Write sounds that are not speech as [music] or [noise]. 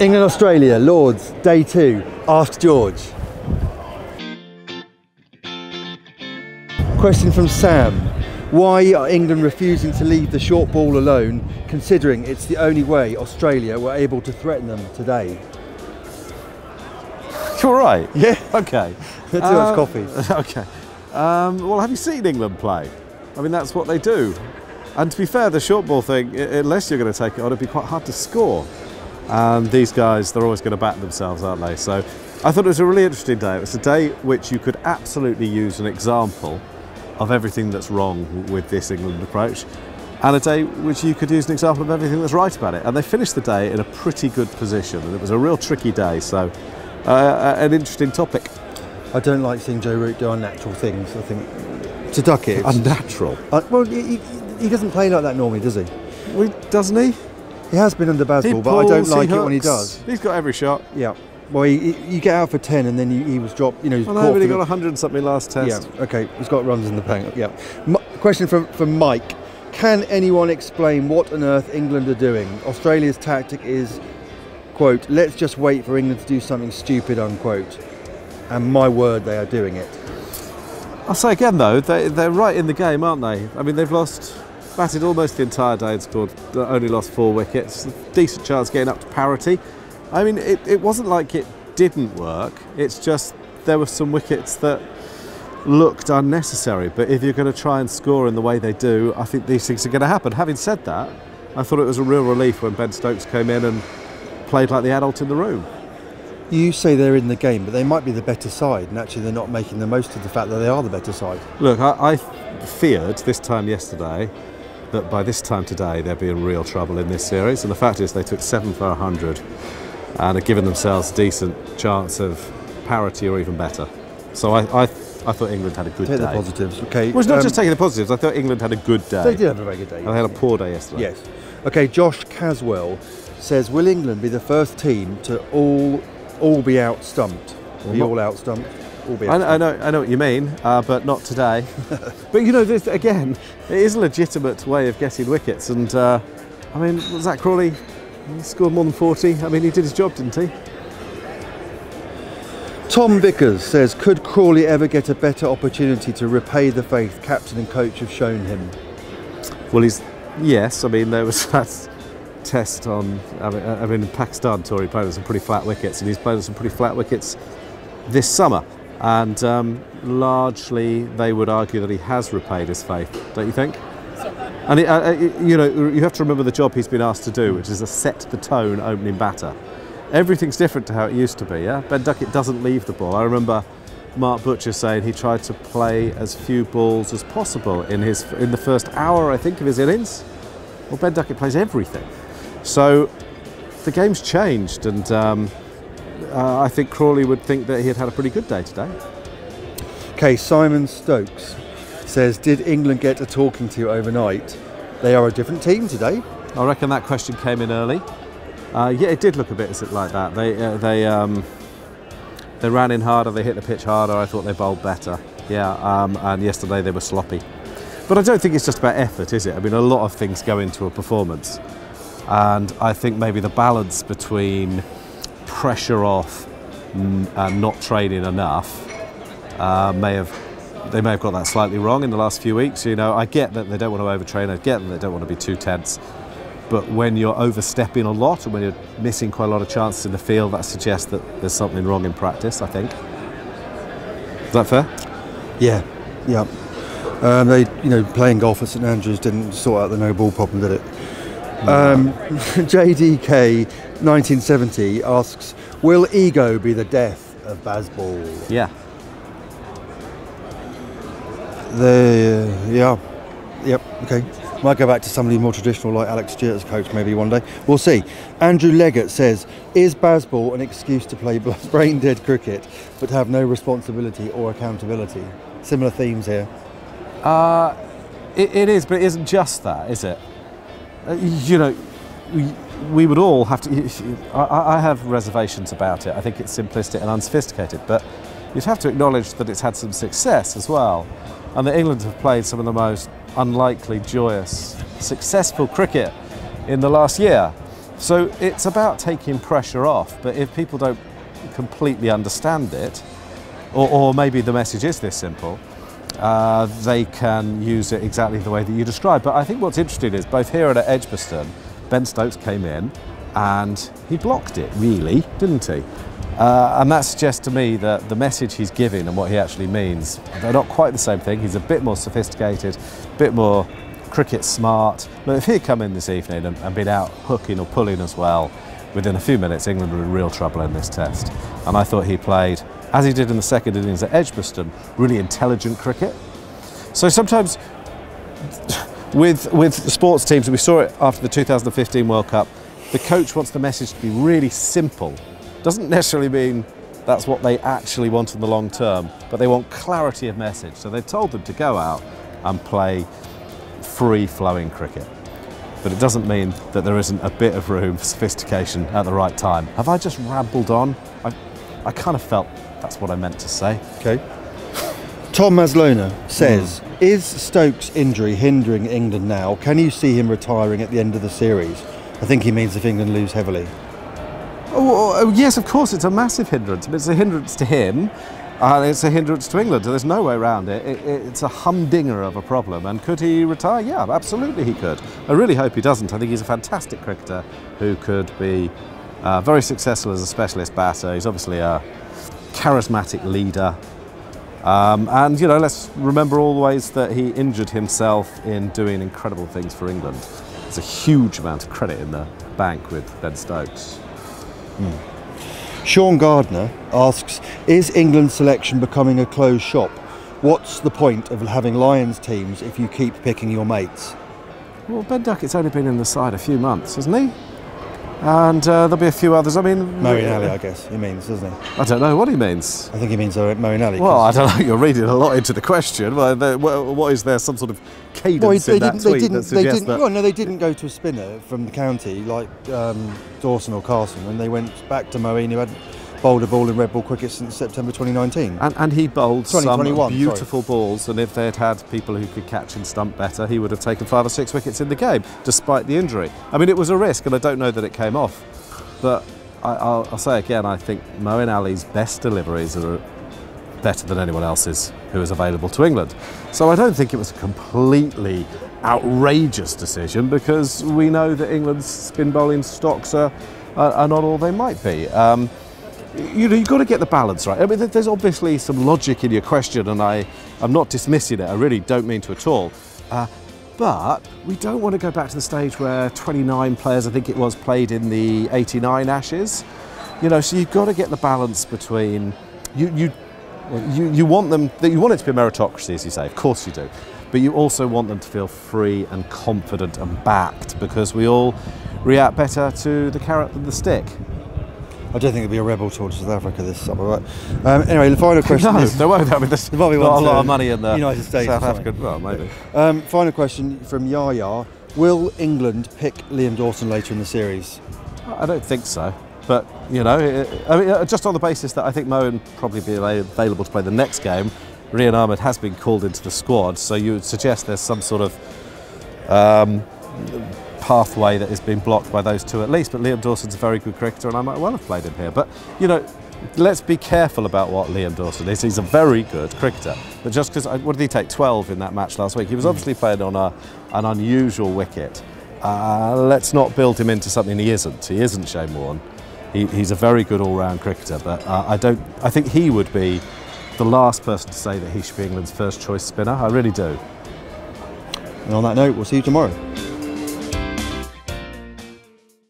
England Australia, Lords, day two. Ask George. Question from Sam. Why are England refusing to leave the short ball alone, considering it's the only way Australia were able to threaten them today? You're right. Yeah. Okay. Too much Uh, coffee. [laughs] Okay. Um, well, have you seen England play? I mean, that's what they do. And to be fair, the short ball thing, unless you're going to take it on, it'd be quite hard to score. And these guys, they're always going to back themselves, aren't they? So I thought it was a really interesting day. It was a day which you could absolutely use an example of everything that's wrong with this England approach, and a day which you could use an example of everything that's right about it. And they finished the day in a pretty good position, and it was a real tricky day. So, uh, an interesting topic. I don't like seeing Joe Root do unnatural things. I think to duck it. it's- Unnatural. Uh, well, he, he- he doesn't play like that normally, does he? Well, doesn't he? He has been under Bazball, but I don't like it when he does. He's got every shot. Yeah. Well, he, he- you get out for 10 and then he, he was dropped, you know, he's I know, but he got the- 100 and something last test. Yeah, okay, he's got runs in the bank. Yeah. M- question from, from Mike Can anyone explain what on earth England are doing? Australia's tactic is, quote, let's just wait for England to do something stupid, unquote. And my word, they are doing it. I'll say again though, they, they're right in the game, aren't they? I mean, they've lost, batted almost the entire day and scored, uh, only lost four wickets. Decent chance getting up to parity. I mean, it, it wasn't like it didn't work, it's just there were some wickets that looked unnecessary. But if you're going to try and score in the way they do, I think these things are going to happen. Having said that, I thought it was a real relief when Ben Stokes came in and played like the adult in the room. You say they're in the game, but they might be the better side, and actually they're not making the most of the fact that they are the better side. Look, I, I feared this time yesterday that by this time today they'd be in real trouble in this series, and the fact is they took seven for 100 and have given themselves a decent chance of parity or even better. So I, I, I thought England had a good Take day. the positives, okay? Well, it's not um, just taking the positives. I thought England had a good day. They did have a very good day. And they had a poor day yesterday. Yes. Okay, Josh Caswell says, will England be the first team to all all be out stumped? Be all out stumped? All be I, out I know, I know what you mean, uh, but not today. [laughs] but you know, this, again, it is a legitimate way of getting wickets. And uh, I mean, Zak Crawley he scored more than 40. I mean, he did his job, didn't he? Tom Vickers says, could Crawley ever get a better opportunity to repay the faith captain and coach have shown him? Well, he's yes. I mean, there was [laughs] that test on. I mean, I mean in Pakistan, Tory played on some pretty flat wickets, and he's played on some pretty flat wickets this summer. And um, largely, they would argue that he has repaid his faith. Don't you think? And it, uh, uh, you know, you have to remember the job he's been asked to do, which is to set the tone opening batter. Everything's different to how it used to be. Yeah, Ben Duckett doesn't leave the ball. I remember Mark Butcher saying he tried to play as few balls as possible in his in the first hour, I think, of his innings. Well, Ben Duckett plays everything. So the game's changed, and um, uh, I think Crawley would think that he had had a pretty good day today. Okay, Simon Stokes says, did England get a talking to overnight? They are a different team today. I reckon that question came in early. Uh, yeah, it did look a bit as it like that. They uh, they um, they ran in harder, they hit the pitch harder. I thought they bowled better. Yeah, um, and yesterday they were sloppy. But I don't think it's just about effort, is it? I mean, a lot of things go into a performance, and I think maybe the balance between pressure off mm, and not training enough uh, may have they may have got that slightly wrong in the last few weeks. You know, I get that they don't want to overtrain. I get that they don't want to be too tense. But when you're overstepping a lot and when you're missing quite a lot of chances in the field, that suggests that there's something wrong in practice. I think. Is that fair? Yeah, yeah. Um, they, you know, playing golf at St Andrews didn't sort out the no ball problem, did it? Um, [laughs] JDK 1970 asks, "Will ego be the death of Bazball?" Yeah. The yeah, yep, okay. Might go back to somebody more traditional like Alex Stewart as coach maybe one day. We'll see. Andrew Leggett says, "Is Bazball an excuse to play [laughs] brain dead cricket, but have no responsibility or accountability?" Similar themes here. Uh, it, it is, but it isn't just that, is it? Uh, you know, we, would all have to. I, I have reservations about it. I think it's simplistic and unsophisticated, but you'd have to acknowledge that it's had some success as well, and that England have played some of the most unlikely, joyous, successful cricket in the last year. So it's about taking pressure off, but if people don't completely understand it, or, or maybe the message is this simple, uh, they can use it exactly the way that you described. But I think what's interesting is both here and at Edgbaston, Ben Stokes came in and he blocked it, really, didn't he? Uh, and that suggests to me that the message he's giving and what he actually means, they're not quite the same thing. He's a bit more sophisticated, a bit more cricket smart. But if he'd come in this evening and, and been out hooking or pulling as well, within a few minutes, England were in real trouble in this test. And I thought he played, as he did in the second innings at Edgbaston, really intelligent cricket. So sometimes with, with sports teams, we saw it after the 2015 World Cup, the coach wants the message to be really simple. Doesn't necessarily mean that's what they actually want in the long term, but they want clarity of message. So they've told them to go out and play free flowing cricket. But it doesn't mean that there isn't a bit of room for sophistication at the right time. Have I just rambled on? I, I kind of felt that's what I meant to say. Okay. Tom Maslona says, hmm. "Is Stokes' injury hindering England now? Can you see him retiring at the end of the series?" I think he means if England lose heavily. Oh, oh, oh, yes, of course, it's a massive hindrance. It's a hindrance to him, and it's a hindrance to England. There's no way around it. it, it it's a humdinger of a problem. And could he retire? Yeah, absolutely he could. I really hope he doesn't. I think he's a fantastic cricketer who could be uh, very successful as a specialist batter. He's obviously a charismatic leader. Um, and, you know, let's remember all the ways that he injured himself in doing incredible things for England. There's a huge amount of credit in the bank with Ben Stokes. Sean Gardner asks, "Is England selection becoming a closed shop? What's the point of having Lions teams if you keep picking your mates?" Well, Ben Duckett's only been in the side a few months, hasn't he? And uh, there'll be a few others. I mean, Moeen Ali, I guess he means, doesn't he? I don't know what he means. I think he means uh, Moeen Well, I don't know. You're reading a lot into the question. Well, what is there? Some sort of cadence Well, in they that didn't. tweet They didn't. that suggests that? Well, no, they didn't go to a spinner from the county like um, Dawson or Carson, and they went back to Moeen, who had bowled a ball in red ball cricket since September 2019. And, and he bowled some 2021, sorry. beautiful balls, and if they'd had people who could catch and stump better, he would have taken five or six wickets in the game, despite the injury. I mean, it was a risk, and I don't know that it came off. But I, I'll, I'll say again, I think Moeen Ali's best deliveries are better than anyone else's who is available to England. So I don't think it was a completely outrageous decision because we know that England's spin bowling stocks are, are, are not all they might be. Um, you know, you've got to get the balance right. I mean, there's obviously some logic in your question, and I, I'm not dismissing it. I really don't mean to at all. Uh, but we don't want to go back to the stage where 29 players, I think it was, played in the 89 Ashes. You know, so you've got to get the balance between you, you, you, you want them, that you want it to be a meritocracy, as you say. Of course you do. But you also want them to feel free and confident and backed because we all react better to the carrot than the stick. I don't think there'll be a rebel tour to South Africa this summer. But um, anyway, the final [laughs] question No, is there won't. I mean, there's There might be not a lot of money in the United States South. African. Well, maybe. um, final question from Yaya: Will England pick Liam Dawson later in the series? I don't think so. But you know, it, I mean, uh, just on the basis that I think Moeen probably be available to play the next game. Rehan Ahmed has been called into the squad, so you would suggest there's some sort of um, pathway that has been blocked by those two at least. But Liam Dawson's a very good cricketer, and I might well have played him here. But you know, let's be careful about what Liam Dawson is. He's a very good cricketer, but just because what did he take 12 in that match last week? He was obviously playing on a, an unusual wicket. Uh, let's not build him into something he isn't. He isn't Shane Warne. He, he's a very good all-round cricketer, but uh, I don't. I think he would be the last person to say that he should be England's first choice spinner. I really do. And on that note, we'll see you tomorrow.